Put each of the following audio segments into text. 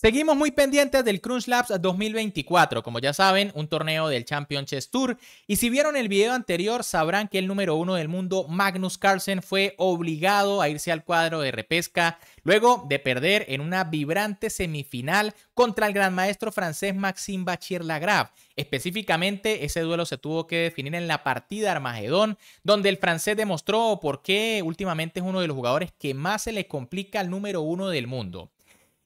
Seguimos muy pendientes del Crunch Labs 2024, como ya saben, un torneo del Champion Chess Tour. Y si vieron el video anterior, sabrán que el número uno del mundo, Magnus Carlsen, fue obligado a irse al cuadro de repesca luego de perder en una vibrante semifinal contra el gran maestro francés Maxime Bachir-Lagrave. Específicamente, ese duelo se tuvo que definir en la partida Armagedón, donde el francés demostró por qué últimamente es uno de los jugadores que más se le complica al número uno del mundo.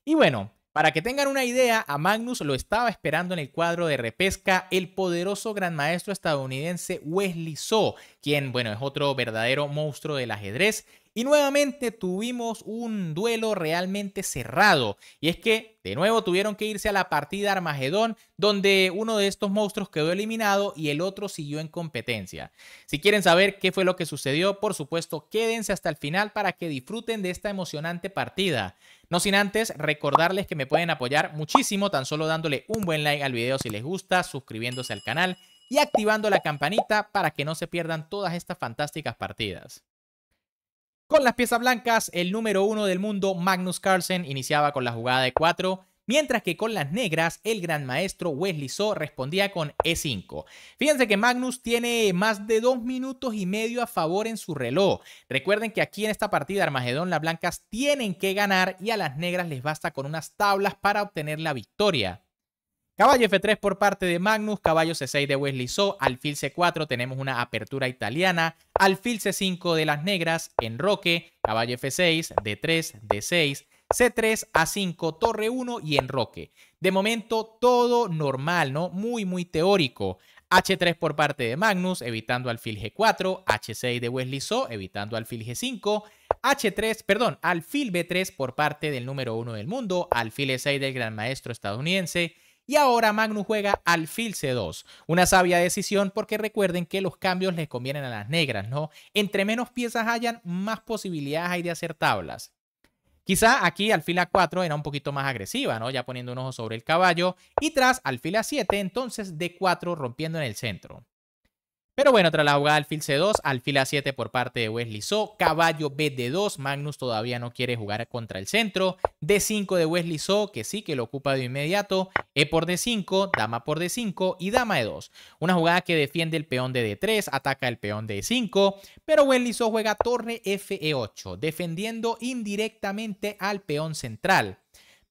Y bueno, para que tengan una idea, a Magnus lo estaba esperando en el cuadro de repesca el poderoso gran maestro estadounidense Wesley So, quien, bueno, es otro verdadero monstruo del ajedrez. Y nuevamente tuvimos un duelo realmente cerrado. Y es que de nuevo tuvieron que irse a la partida Armagedón, donde uno de estos monstruos quedó eliminado y el otro siguió en competencia. Si quieren saber qué fue lo que sucedió, por supuesto, quédense hasta el final para que disfruten de esta emocionante partida. No sin antes recordarles que me pueden apoyar muchísimo tan solo dándole un buen like al video si les gusta, suscribiéndose al canal y activando la campanita para que no se pierdan todas estas fantásticas partidas. Con las piezas blancas, el número uno del mundo, Magnus Carlsen, iniciaba con la jugada de 4 mientras que con las negras el gran maestro Wesley So respondía con E5. Fíjense que Magnus tiene más de dos minutos y medio a favor en su reloj. Recuerden que aquí en esta partida Armagedón las blancas tienen que ganar y a las negras les basta con unas tablas para obtener la victoria. Caballo F3 por parte de Magnus, caballo C6 de Wesley So, alfil C4 tenemos una apertura italiana, alfil C5 de las negras, enroque, caballo F6, D3, D6, C3, A5, Torre 1 y enroque. De momento todo normal, ¿no? Muy, muy teórico. H3 por parte de Magnus, evitando alfil G4, H6 de Wesley So, evitando alfil G5, H3, perdón, alfil B3 por parte del número 1 del mundo, alfil E6 del gran maestro estadounidense, y ahora Magnus juega alfil C2. Una sabia decisión porque recuerden que los cambios les convienen a las negras, ¿no? Entre menos piezas hayan, más posibilidades hay de hacer tablas. Quizá aquí alfil A4 era un poquito más agresiva, ¿no? Ya poniendo un ojo sobre el caballo. Y tras alfil A7, entonces D4 rompiendo en el centro. Pero bueno, tras la jugada alfil C2, alfil A7 por parte de Wesley So, caballo B de 2 Magnus todavía no quiere jugar contra el centro, D5 de Wesley So, que sí que lo ocupa de inmediato, E por D5, dama por D5 y dama de 2 Una jugada que defiende el peón de D3, ataca el peón de E5, pero Wesley So juega torre FE8, defendiendo indirectamente al peón central.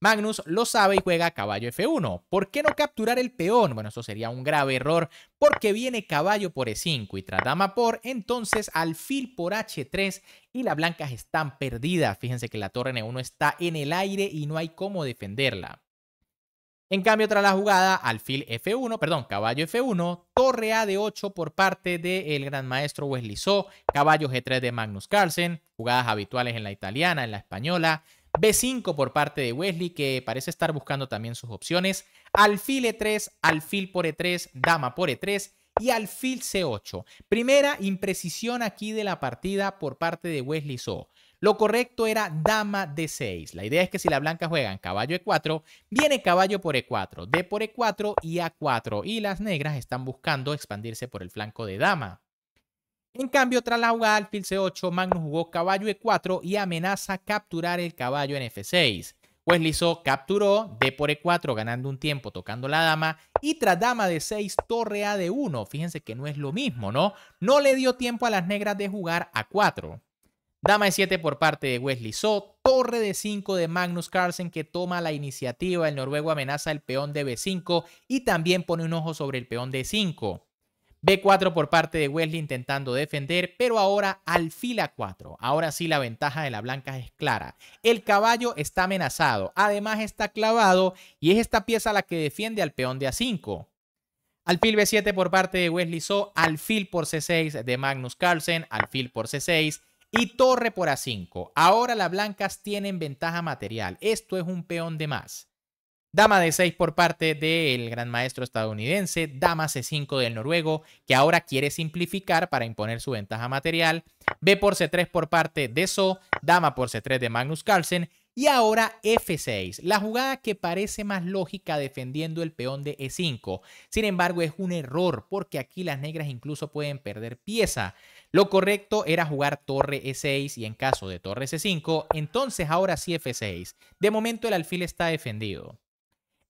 Magnus lo sabe y juega caballo F1. ¿Por qué no capturar el peón? Bueno, eso sería un grave error porque viene caballo por E5 y tras dama por, entonces alfil por H3 y las blancas están perdidas. Fíjense que la torre N1 está en el aire y no hay cómo defenderla. En cambio, tras la jugada, alfil F1, perdón, caballo F1, torre A de 8 por parte del gran maestro Wesley So, caballo G3 de Magnus Carlsen, jugadas habituales en la italiana, en la española, B5 por parte de Wesley, que parece estar buscando también sus opciones. Alfil E3, alfil por E3, dama por E3 y alfil C8. Primera imprecisión aquí de la partida por parte de Wesley So. Lo correcto era dama D6. La idea es que si la blanca juegan caballo E4, viene caballo por E4, D por E4 y A4. Y las negras están buscando expandirse por el flanco de dama. En cambio, tras la jugada alfil C8, Magnus jugó caballo E4 y amenaza capturar el caballo en F6. Wesley capturó D por E4 ganando un tiempo tocando la dama y tras dama de 6 torre A de 1. Fíjense que no es lo mismo, ¿no? No le dio tiempo a las negras de jugar A4. Dama de 7 por parte de Wesley So, torre de 5 de Magnus Carlsen que toma la iniciativa, el noruego amenaza el peón de B5 y también pone un ojo sobre el peón de 5. B4 por parte de Wesley intentando defender, pero ahora alfil A4. Ahora sí la ventaja de la blanca es clara. El caballo está amenazado, además está clavado y es esta pieza la que defiende al peón de A5. Alfil B7 por parte de Wesley So, alfil por C6 de Magnus Carlsen, alfil por C6 y torre por A5. Ahora las blancas tienen ventaja material. Esto es un peón de más. Dama de 6 por parte del gran maestro estadounidense, Dama C5 del noruego, que ahora quiere simplificar para imponer su ventaja material, B por C3 por parte de So, Dama por C3 de Magnus Carlsen, y ahora F6, la jugada que parece más lógica defendiendo el peón de E5. Sin embargo, es un error porque aquí las negras incluso pueden perder pieza. Lo correcto era jugar torre E6 y en caso de torre C5, entonces ahora sí F6. De momento el alfil está defendido.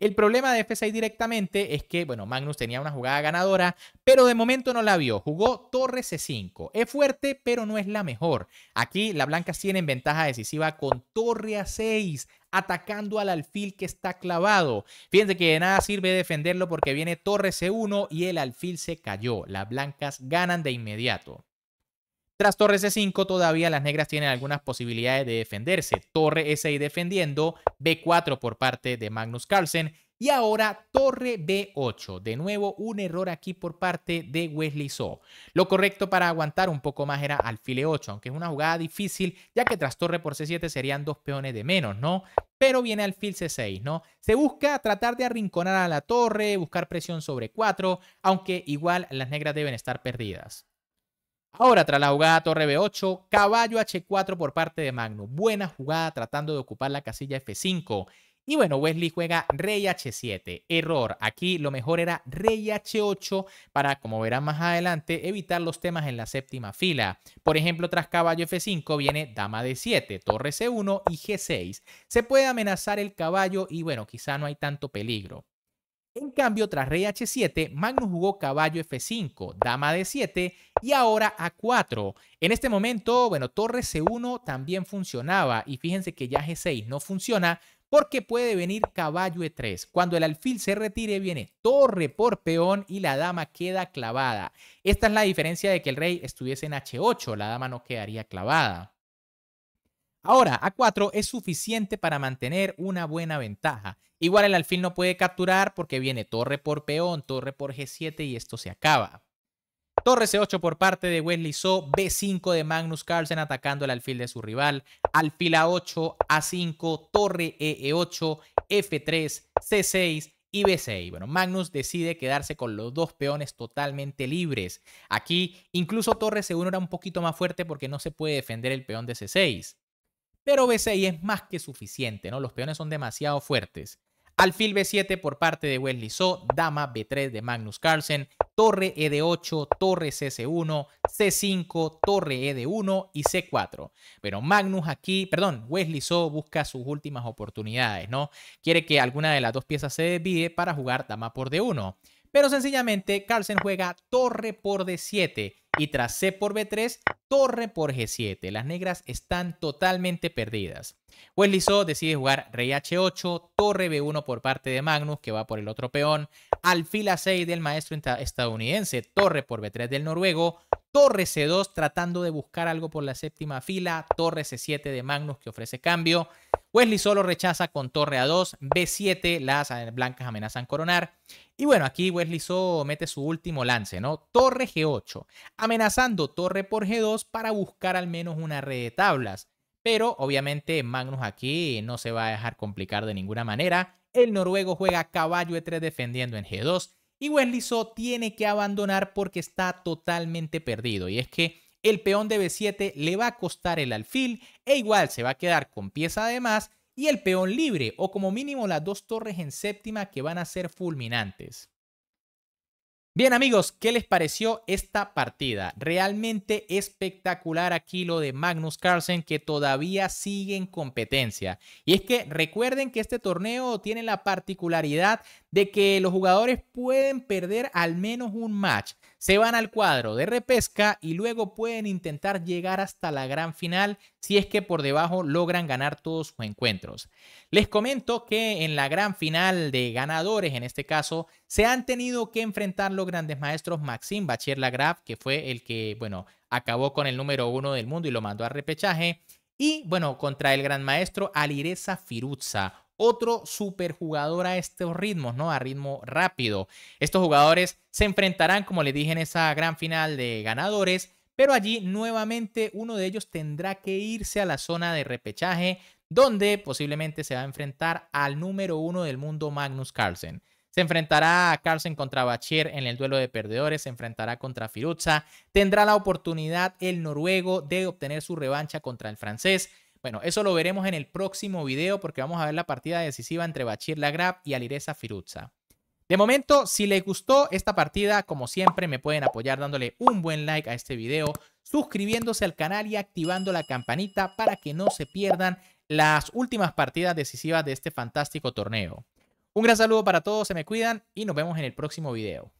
El problema de F6 directamente es que, bueno, Magnus tenía una jugada ganadora, pero de momento no la vio. Jugó torre C5. Es fuerte, pero no es la mejor. Aquí las blancas tienen ventaja decisiva con torre A6, atacando al alfil que está clavado. Fíjense que de nada sirve defenderlo porque viene torre C1 y el alfil se cayó. Las blancas ganan de inmediato. Tras torre C5 todavía las negras tienen algunas posibilidades de defenderse. Torre S6 defendiendo, B4 por parte de Magnus Carlsen y ahora torre B8. De nuevo un error aquí por parte de Wesley So. Lo correcto para aguantar un poco más era alfil E8, aunque es una jugada difícil ya que tras torre por C7 serían dos peones de menos, ¿no? Pero viene alfil C6, ¿no? Se busca tratar de arrinconar a la torre, buscar presión sobre 4, aunque igual las negras deben estar perdidas. Ahora, tras la jugada torre B8, caballo H4 por parte de Magnus. Buena jugada tratando de ocupar la casilla F5. Y bueno, Wesley juega rey H7. Error. Aquí lo mejor era rey H8 para, como verán más adelante, evitar los temas en la séptima fila. Por ejemplo, tras caballo F5 viene dama D7, torre C1 y G6. Se puede amenazar el caballo y bueno, quizá no hay tanto peligro. En cambio, tras rey h7, Magnus jugó caballo f5, dama d7 y ahora a4. En este momento, bueno, torre c1 también funcionaba y fíjense que ya g6 no funciona porque puede venir caballo e3. Cuando el alfil se retire viene torre por peón y la dama queda clavada. Esta es la diferencia de que el rey estuviese en h8, la dama no quedaría clavada. Ahora, A4 es suficiente para mantener una buena ventaja. Igual el alfil no puede capturar porque viene torre por peón, torre por G7 y esto se acaba. Torre C8 por parte de Wesley So, B5 de Magnus Carlsen atacando el alfil de su rival, alfil A8, A5, torre EE8, F3, C6 y B6. Bueno, Magnus decide quedarse con los dos peones totalmente libres. Aquí incluso torre C1 era un poquito más fuerte porque no se puede defender el peón de C6 pero B6 es más que suficiente, ¿no? Los peones son demasiado fuertes. Alfil B7 por parte de Wesley So, dama B3 de Magnus Carlsen, torre ED8, torre CC1, C5, torre ED1 y C4. Pero Magnus aquí, perdón, Wesley So busca sus últimas oportunidades, ¿no? Quiere que alguna de las dos piezas se desvíe para jugar dama por D1. Pero sencillamente Carlsen juega torre por D7 y tras C por B3, torre por G7. Las negras están totalmente perdidas. Wesley decide jugar rey H8, torre B1 por parte de Magnus, que va por el otro peón, alfil A6 del maestro estadounidense, torre por B3 del noruego, torre C2 tratando de buscar algo por la séptima fila, torre C7 de Magnus que ofrece cambio, Wesley solo rechaza con torre A2, B7, las blancas amenazan coronar. Y bueno, aquí Wesley So mete su último lance, ¿no? Torre G8, amenazando torre por G2 para buscar al menos una red de tablas. Pero obviamente Magnus aquí no se va a dejar complicar de ninguna manera. El noruego juega caballo E3 defendiendo en G2 y Wesley So tiene que abandonar porque está totalmente perdido. Y es que el peón de B7 le va a costar el alfil e igual se va a quedar con pieza de más y el peón libre o como mínimo las dos torres en séptima que van a ser fulminantes. Bien amigos, ¿qué les pareció esta partida? Realmente espectacular aquí lo de Magnus Carlsen que todavía sigue en competencia. Y es que recuerden que este torneo tiene la particularidad de que los jugadores pueden perder al menos un match se van al cuadro de repesca y luego pueden intentar llegar hasta la gran final si es que por debajo logran ganar todos sus encuentros. Les comento que en la gran final de ganadores, en este caso, se han tenido que enfrentar los grandes maestros Maxime Bacher Lagrave, que fue el que, bueno, acabó con el número uno del mundo y lo mandó a repechaje. Y bueno, contra el gran maestro Alireza Firuzza, otro superjugador a estos ritmos, ¿no? A ritmo rápido. Estos jugadores se enfrentarán, como les dije en esa gran final de ganadores, pero allí nuevamente uno de ellos tendrá que irse a la zona de repechaje, donde posiblemente se va a enfrentar al número uno del mundo, Magnus Carlsen. Se enfrentará a Carlsen contra Bachir en el duelo de perdedores, se enfrentará contra Firuzza, tendrá la oportunidad el noruego de obtener su revancha contra el francés. Bueno, eso lo veremos en el próximo video porque vamos a ver la partida decisiva entre Bachir Lagrab y Alireza Firuzza. De momento, si les gustó esta partida, como siempre, me pueden apoyar dándole un buen like a este video, suscribiéndose al canal y activando la campanita para que no se pierdan las últimas partidas decisivas de este fantástico torneo. Un gran saludo para todos, se me cuidan y nos vemos en el próximo video.